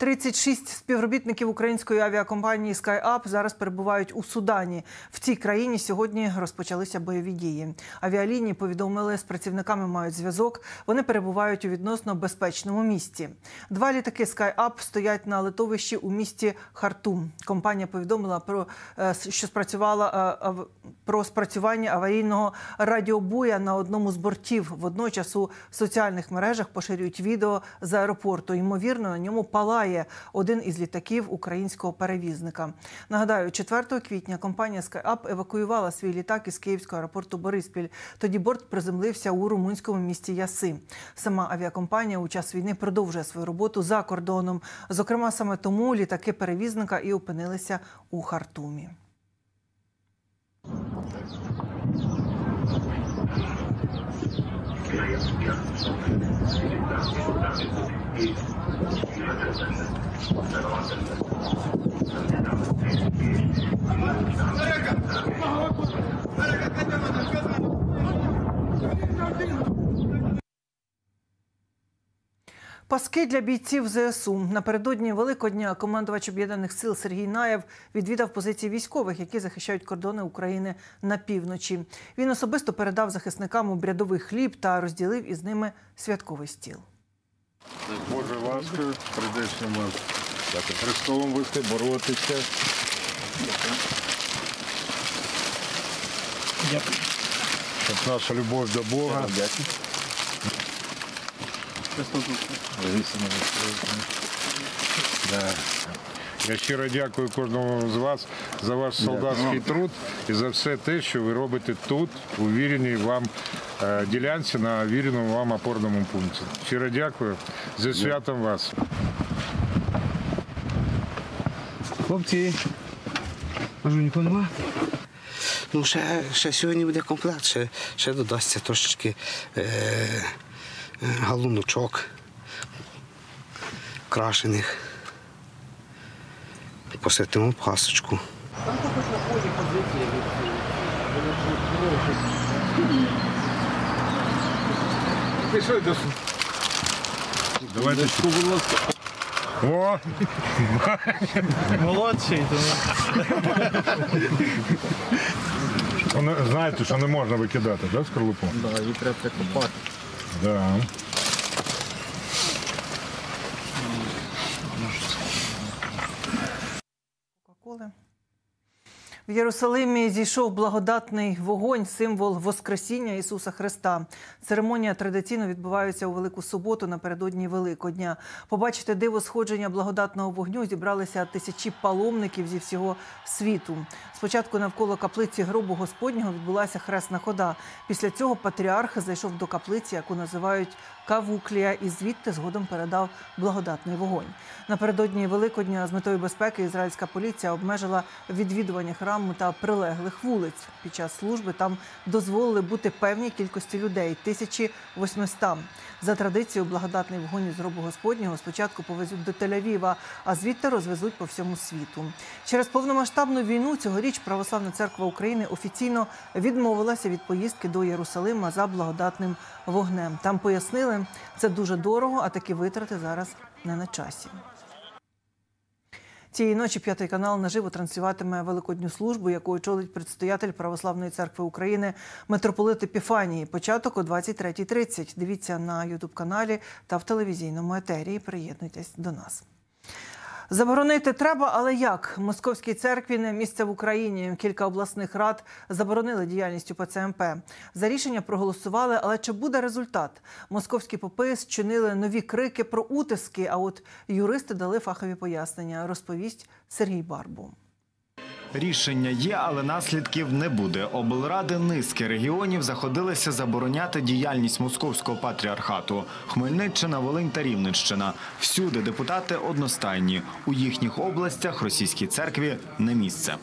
36 співробітників української авіакомпанії SkyUp зараз перебувають у Судані. В цій країні сьогодні розпочалися бойові дії. Авіалінії повідомили, з працівниками мають зв'язок. Вони перебувають у відносно безпечному місці. Два літаки SkyUp стоять на литовищі у місті Хартум. Компанія повідомила про е, що спрацювала е, про спрацювання аварійного радіобуя на одному з бортів. Водночас у соціальних мережах поширюють відео з аеропорту. Ймовірно, на ньому палає один із літаків українського перевізника. Нагадаю, 4 квітня компанія SkyUp евакуювала свій літак із Київського аеропорту Бориспіль. Тоді борт приземлився у румунському місті Яси. Сама авіакомпанія у час війни продовжує свою роботу за кордоном. Зокрема, саме тому літаки перевізника і опинилися у Хартумі. Паски для бійців ЗСУ напередодні Великодня командувач об'єднаних сил Сергій Наєв відвідав позиції військових, які захищають кордони України на півночі. Він особисто передав захисникам обрядовий хліб та розділив із ними святковий стіл. Боже ласкою, прийдеться нам так, Христовом вийти, боротися. Щоб наша любов до Бога. Да. Я щиро дякую кожному з вас за ваш солдатський труд і за все те, що ви робите тут, у віреній вам е, ділянці на віреному вам опорному пункті. Щиро дякую. За святом вас. Хлопці, може нікого нема? Ну, ще, ще сьогодні буде комплект, ще, ще додасться трошечки е, е, галуночок крашених. Посвятимо пасочку. Давайте. О, Молодший, знаєте, що не можна викидати, да, скорлупу? да, її треба прикопати. Да. Кока-коли. В Єрусалимі зійшов благодатний вогонь, символ Воскресіння Ісуса Христа. Церемонія традиційно відбувається у Велику Суботу напередодні Великодня. Побачити диво сходження благодатного вогню зібралися тисячі паломників зі всього світу. Спочатку навколо каплиці гробу Господнього відбулася хресна хода. Після цього патріарх зайшов до каплиці, яку називають Кавуклія, і звідти згодом передав благодатний вогонь. Напередодні Великодня з метою безпеки ізраїльська поліція обмежила відвідування храму та прилеглих вулиць. Під час служби там дозволили бути певній кількості людей 1800. За традицією, благодатний вогонь із гробу Господнього спочатку повезуть до Тель-Авіва, а звідти розвезуть по всьому світу. Через повномасштабну війну цьогоріч Православна церква України офіційно відмовилася від поїздки до Єрусалима за благодатним вогнем. Там пояснили, це дуже дорого, а такі витрати зараз не на часі. Цієї ночі п'ятий канал наживо транслюватиме великодню службу, яку очолить предстоятель Православної церкви України митрополит Епіфанії. Початок о 23.30. Дивіться на ютуб каналі та в телевізійному етері. Приєднуйтесь до нас. Заборонити треба, але як? Московській церкві не місце в Україні. Кілька обласних рад заборонили діяльність УПЦ МП. За рішення проголосували, але чи буде результат? Московські попи зчинили нові крики про утиски. А от юристи дали фахові пояснення. Розповість Сергій Барбу. Рішення є, але наслідків не буде. Облради низки регіонів заходилися забороняти діяльність московського патріархату. Хмельниччина, Волинь та Рівненщина. Всюди депутати одностайні. У їхніх областях російській церкві не місце.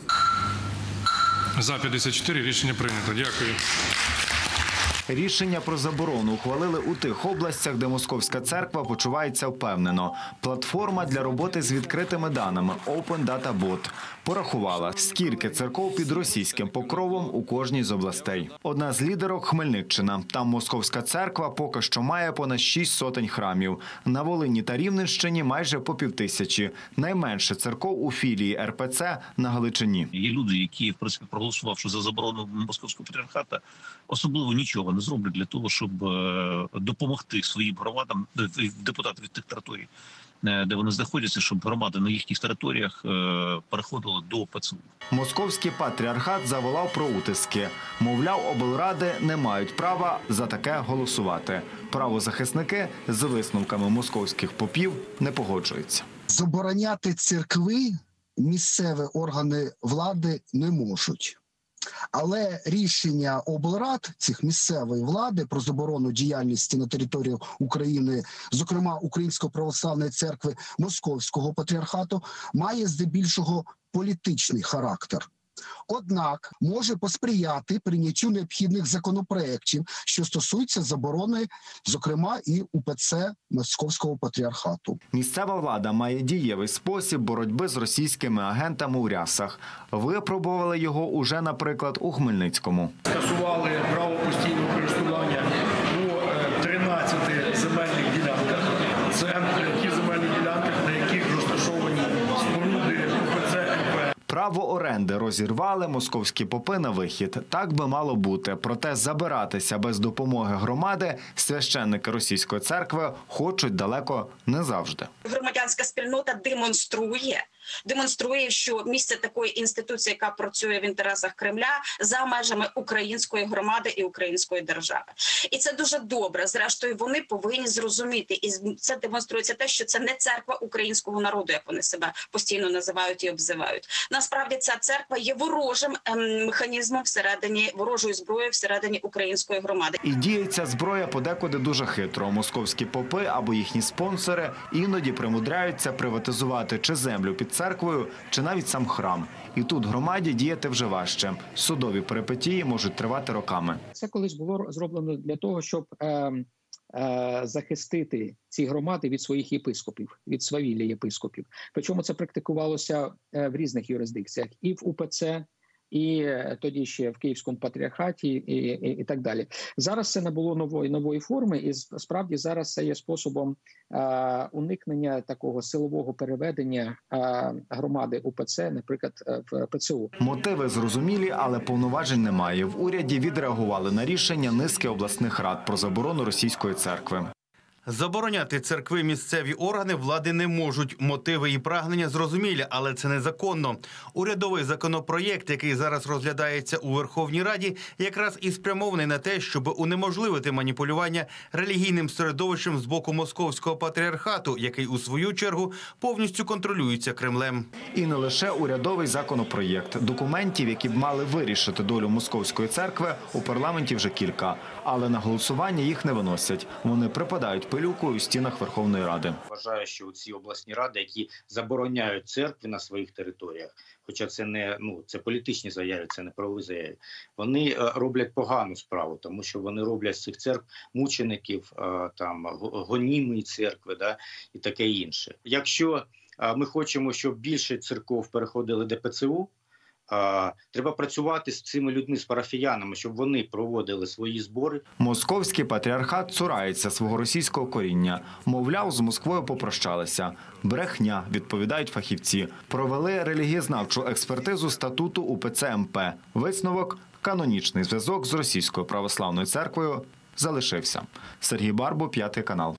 За 54 рішення прийнято. Дякую. Рішення про заборону ухвалили у тих областях, де московська церква почувається впевнено. Платформа для роботи з відкритими даними Open Data Bot порахувала, скільки церков під російським покровом у кожній з областей. Одна з лідерок Хмельниччина. Там московська церква поки що має понад шість сотень храмів. На Волині та Рівненщині майже по півтисячі. Найменше церков у філії РПЦ на Галичині. Є люди, які в принципі проголосувавши за заборону московського патріархата, особливо нічого не зроблять для того, щоб е, допомогти своїм громадам е, депутатам від тих територій, е, де вони знаходяться, щоб громади на їхніх територіях переходили до ПЦУ. Московський патріархат заволав про утиски. Мовляв, облради не мають права за таке голосувати. Правозахисники з висновками московських попів не погоджуються. забороняти церкви місцеві органи влади не можуть. Але рішення облрад цих місцевої влади про заборону діяльності на території України, зокрема Української православної церкви Московського патріархату, має здебільшого політичний характер. Однак може посприяти прийняттю необхідних законопроєктів, що стосуються заборони, зокрема і УПЦ Московського патріархату. Місцева влада має дієвий спосіб боротьби з російськими агентами у рясах. Випробували його уже, наприклад, у Хмельницькому. скасували право постійного користування по е, 13 земельних ділянках. Це е, ті земельні ділянки, на яких розташовані споруди УПЦ МП. Право оренди розірвали московські попи на вихід. Так би мало бути. Проте забиратися без допомоги громади священники російської церкви хочуть далеко не завжди. громадянська спільнота демонструє. Демонструє, що місце такої інституції, яка працює в інтересах Кремля за межами української громади і української держави, і це дуже добре. Зрештою, вони повинні зрозуміти, і це демонструється те, що це не церква українського народу, як вони себе постійно називають і обзивають. Насправді ця церква є ворожим ем, механізмом всередині ворожою зброєю всередині української громади. І діє ця зброя подекуди дуже хитро. Московські попи або їхні спонсори іноді примудряються приватизувати чи землю під церквою, чи навіть сам храм. І тут громаді діяти вже важче. Судові перипетії можуть тривати роками. Це колись було зроблено для того, щоб е, е, захистити ці громади від своїх єпископів, від свавілля єпископів. Причому це практикувалося е, в різних юрисдикціях, і в УПЦ, і е, тоді ще в Київському патріархаті, і, і, і так далі. Зараз це набуло нової нової форми, і справді зараз це є способом е, уникнення такого силового переведення е, громади УПЦ, наприклад, е, в ПЦУ. Мотиви зрозумілі, але повноважень немає. В уряді відреагували на рішення низки обласних рад про заборону російської церкви. Забороняти церкви місцеві органи влади не можуть. Мотиви і прагнення зрозумілі, але це незаконно. Урядовий законопроєкт, який зараз розглядається у Верховній Раді, якраз і спрямований на те, щоб унеможливити маніпулювання релігійним середовищем з боку московського патріархату, який у свою чергу повністю контролюється Кремлем. І не лише урядовий законопроєкт. Документів, які б мали вирішити долю московської церкви, у парламенті вже кілька. Але на голосування їх не виносять. Вони припадають пилюкою у стінах Верховної Ради. Вважаю, що ці обласні ради, які забороняють церкви на своїх територіях, хоча це не ну це політичні заяви, це не правові заяви. Вони е, роблять погану справу, тому що вони роблять з цих церкв мучеників, е, там го- гонімої церкви, да і таке інше. Якщо е, ми хочемо, щоб більше церков переходили до ПЦУ. Треба працювати з цими людьми, з парафіянами, щоб вони проводили свої збори, Московський патріархат цурається свого російського коріння. Мовляв, з Москвою попрощалися. Брехня, відповідають фахівці. Провели релігієзнавчу експертизу статуту УПЦ МП. Висновок канонічний зв'язок з російською православною церквою залишився. Сергій Барбо, п'ятий канал.